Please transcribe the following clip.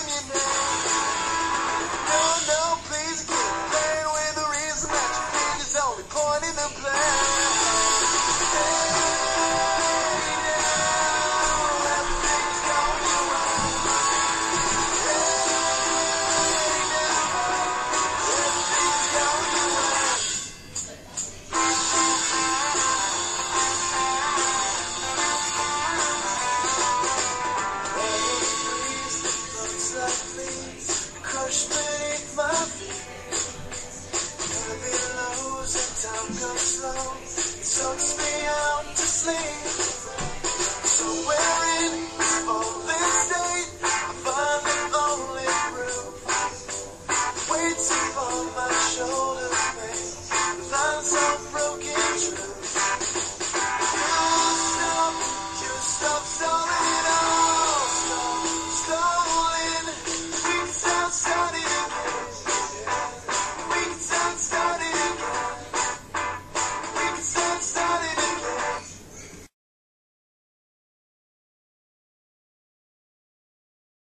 No, oh, no, please keep playing with the reason that you need is only pointing the blame.